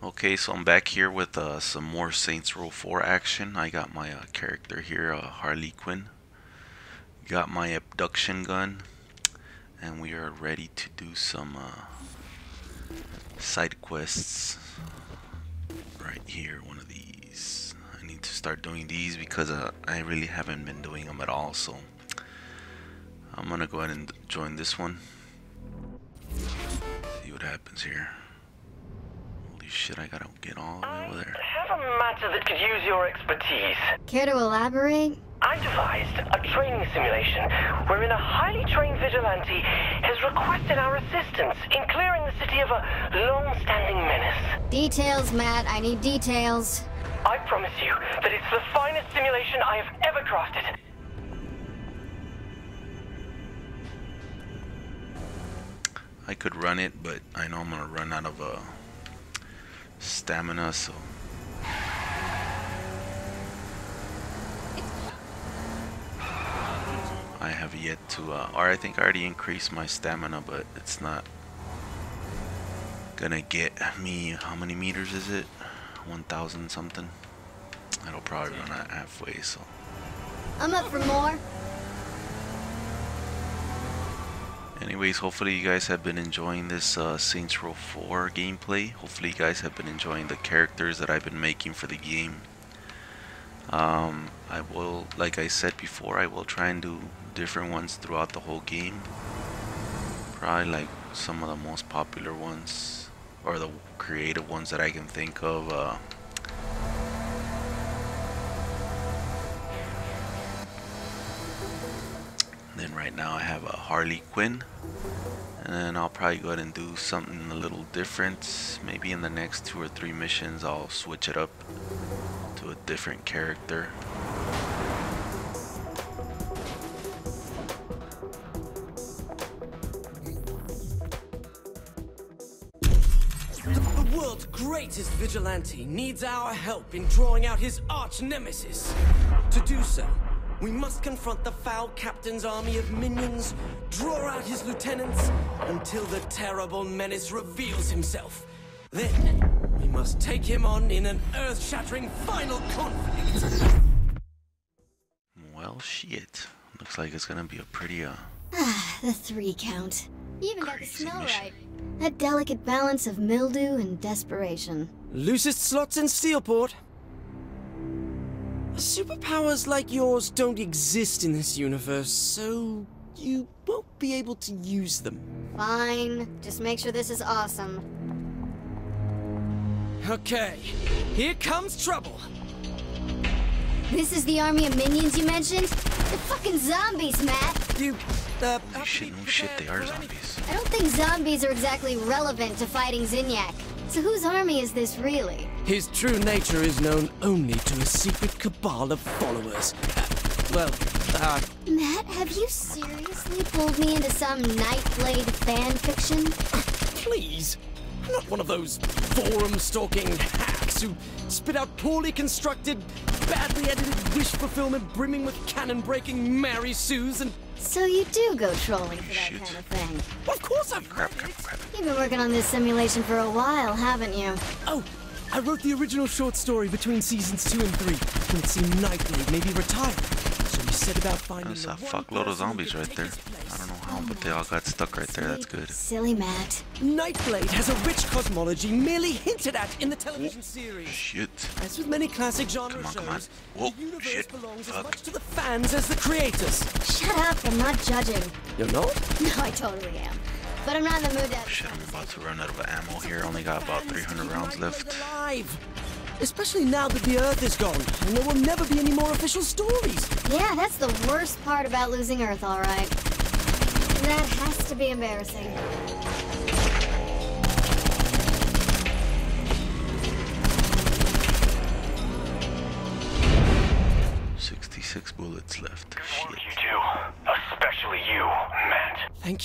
Okay, so I'm back here with uh, some more Saints Row 4 action. I got my uh, character here, uh, Harley Quinn. Got my abduction gun. And we are ready to do some uh, side quests. Right here, one of these. I need to start doing these because uh, I really haven't been doing them at all. So I'm gonna go ahead and join this one. See what happens here. Holy shit, I gotta get all the way over there. I have a matter that could use your expertise. Care to elaborate? I devised a training simulation wherein a highly trained vigilante has requested our assistance in clearing the city of a long-standing menace. Details, Matt. I need details. I promise you that it's the finest simulation I have ever crafted. I could run it, but I know I'm gonna run out of uh, stamina, so. I have yet to, uh, or I think I already increased my stamina, but it's not gonna get me, how many meters is it? 1,000 something? It'll probably run out halfway, so. I'm up for more. Anyways, hopefully you guys have been enjoying this uh, Saints Row 4 gameplay. Hopefully you guys have been enjoying the characters that I've been making for the game. Um, I will, like I said before, I will try and do different ones throughout the whole game. Probably like some of the most popular ones, or the creative ones that I can think of. Uh, now I have a Harley Quinn. And I'll probably go ahead and do something a little different. Maybe in the next two or three missions I'll switch it up to a different character. The world's greatest vigilante needs our help in drawing out his arch nemesis. To do so, we must confront the foul captain's army of minions, draw out his lieutenants, until the terrible menace reveals himself. Then, we must take him on in an earth-shattering final conflict. Well, shit. Looks like it's gonna be a pretty, uh, The three count. You even got the Crazy smell mission. right. That delicate balance of mildew and desperation. Loosest slots in Steelport. Superpowers like yours don't exist in this universe, so you won't be able to use them. Fine. Just make sure this is awesome. Okay, here comes trouble. This is the army of minions you mentioned? The fucking zombies, Matt! You, uh, holy shit, no shit, they are zombies. I don't think zombies are exactly relevant to fighting Zinyak. So whose army is this really? His true nature is known only to a secret cabal of followers. Uh, well, uh, Matt, have you seriously pulled me into some Nyteblade fan fiction? please. I'm not one of those forum-stalking hacks who spit out poorly constructed, badly edited wish fulfillment brimming with cannon-breaking Mary Sues and... So you do go trolling for that Shit. kind of thing. Of course I've Crap, read crap, it. crap. You've been working on this simulation for a while, haven't you? Oh, I wrote the original short story between seasons two and three, when it seemed Nyteblade may be retired. So we set about finding That's the a one fuckload of zombies right there. I don't know how, oh but they all got stuck right there. That's good. Silly Matt. Nyteblade has a rich cosmology merely hinted at in the television oh, series. Shit. As with many classic genre Come on, shows, come on. Whoa, the oh, universe shit, belongs as much to the fans as the creators. Shut up, I'm not judging. You're not? No, I totally am. But I'm not in the mood to... Shit, I'm about to run out of ammo here. Only got about 300 rounds left. Alive. Especially now that the Earth is gone, and there will never be any more official stories. Yeah, that's the worst part about losing Earth, all right. That has to be embarrassing.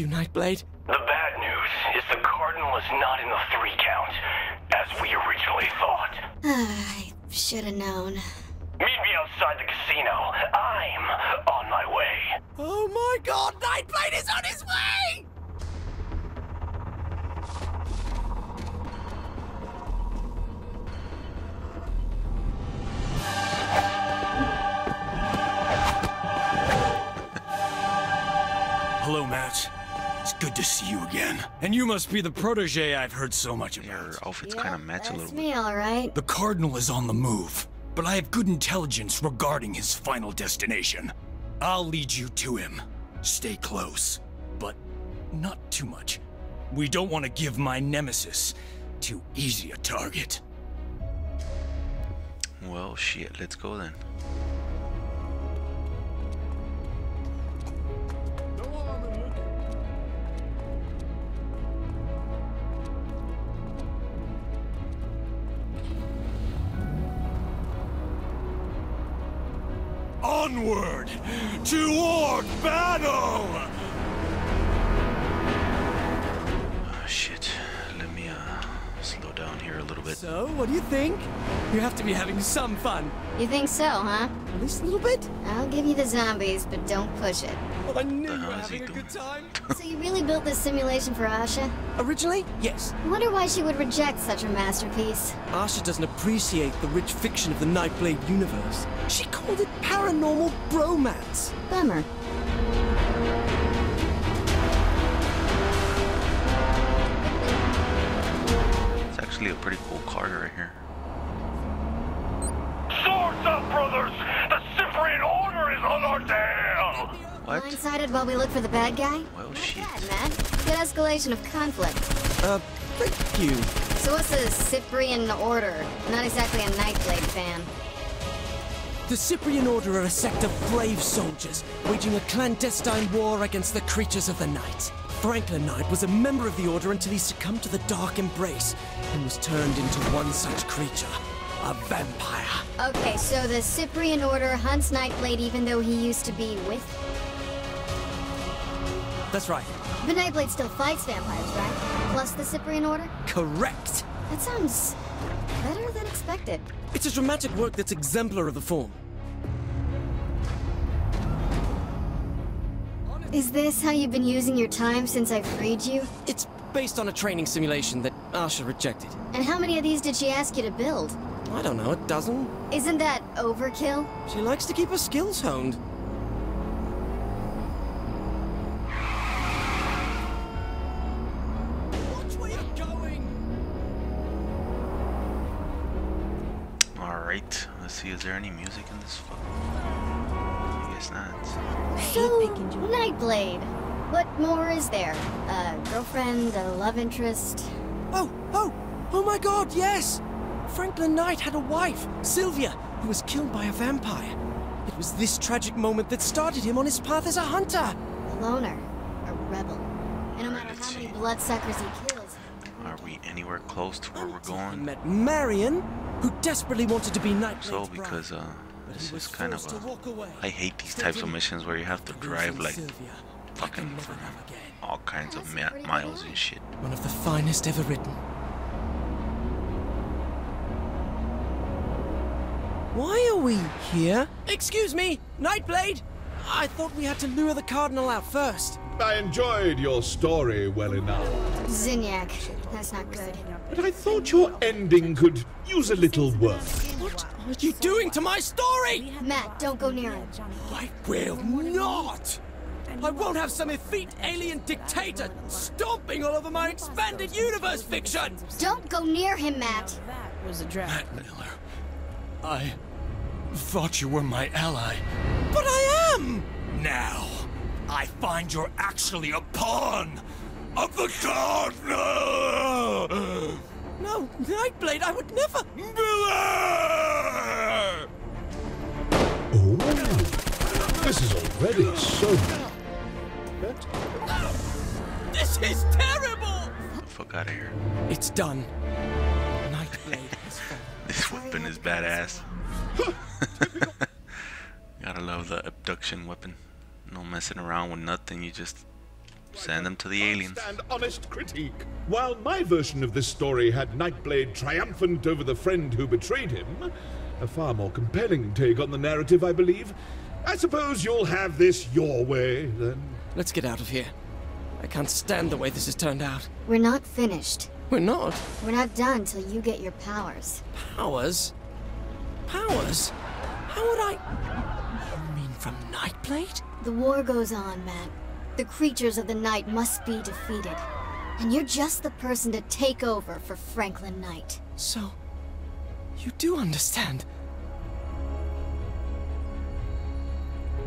you, Nyteblade. The bad news is the Cardinal is not in the three count, as we originally thought. I should have known. Meet me outside the casino. I'm on my way. Oh my god, Nyteblade is on his way! Hello, Matt. It's good to see you again. And you must be the protege I've heard so much about. Your about. outfits Yep, kind of match a that's little me, bit. all right. The Cardinal is on the move, but I have good intelligence regarding his final destination. I'll lead you to him. Stay close, but not too much. We don't want to give my nemesis too easy a target. Well, shit. Let's go then. Onward! Toward battle! Ah, shit. Down here a little bit. So, what do you think? You have to be having some fun. You think so, huh? At least a little bit? I'll give you the zombies, but don't push it. Well, I knew you were hell is he having a doing? good time. So you really built this simulation for Asha? Originally, yes. I wonder why she would reject such a masterpiece. Asha doesn't appreciate the rich fiction of the Nyteblade universe. She called it paranormal bromance. Bummer. Actually a pretty cool card right here. Swords up, brothers! The Cyprian Order is on our tail! What? Blindsided while we look for the bad guy? Well, Not shit. bad, man. Good escalation of conflict. Uh, thank you. So what's the Cyprian Order? Not exactly a Nyteblade fan. The Cyprian Order are a sect of brave soldiers, waging a clandestine war against the creatures of the night. Franklin Knight was a member of the Order until he succumbed to the Dark Embrace and was turned into one such creature, a vampire. Okay, so the Cyprian Order hunts Nyteblade even though he used to be with... That's right. But Nyteblade still fights vampires, right? Plus the Cyprian Order? Correct. That sounds... better than expected. It's a dramatic work that's exemplar of the form. Is this how you've been using your time since I freed you? It's based on a training simulation that Asha rejected. And how many of these did she ask you to build? I don't know, a dozen? Isn't that overkill? She likes to keep her skills honed. Watch where you're going! Alright. Let's see. Is there any music in this fucking. I guess not. So, Nyteblade. What more is there? A girlfriend, a love interest? Oh, oh, oh my god, yes! Franklin Knight had a wife, Sylvia, who was killed by a vampire. It was this tragic moment that started him on his path as a hunter. A loner. A rebel. And no matter let's how many bloodsuckers he kills, Are we anywhere close to where we're He going? met Marion, who desperately wanted to be Nyteblade's So, because uh, But this is kind of forced to a. walk away, I hate these types of missions where you have to drive like fucking for all kinds of That's miles and shit. One of the finest ever written. Why are we here? Excuse me, Nyteblade! I thought we had to lure the Cardinal out first. I enjoyed your story well enough, Zinyak. That's not good. but I thought your ending could use a little work. What are you doing to my story? Matt, don't go near him. I will not! I won't have some effete alien dictator stomping all over my expanded universe fiction! Don't go near him, Matt. Matt Miller, I thought you were my ally. But I am! Now, I find you're actually a pawn of the Cardinal! No, Nyteblade, I would never! Miller! Oh, this is already so better. This is terrible! Get the fuck out of here. It's done. Nyteblade has fallen. This weapon is badass. Gotta love the abduction weapon. No messing around with nothing. You just send them to the aliens. And honest critique. While my version of this story had Nyteblade triumphant over the friend who betrayed him, a far more compelling take on the narrative, I believe. I suppose you'll have this your way, then. Let's get out of here. I can't stand the way this has turned out. We're not finished. We're not. We're not done till you get your powers. Powers? Powers? How would I. You mean from Nyteblade? The war goes on, Matt. The creatures of the night must be defeated. And you're just the person to take over for Franklin Knight. So, you do understand.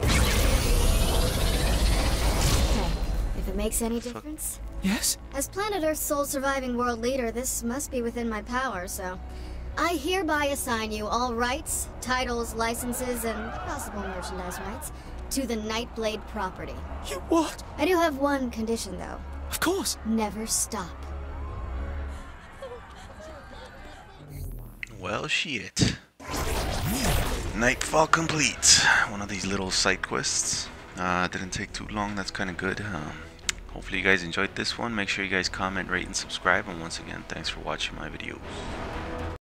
Hey, if it makes any difference. Yes? As Planet Earth's sole surviving world leader, this must be within my power, so... I hereby assign you all rights, titles, licenses, and possible merchandise rights to the Nyteblade property. You what? I do have one condition, though. Of course. Never stop. Well, shit. Nytefall complete. One of these little side quests. Uh, didn't take too long. That's kind of good. Um, hopefully you guys enjoyed this one. Make sure you guys comment, rate, and subscribe. And once again, thanks for watching my videos.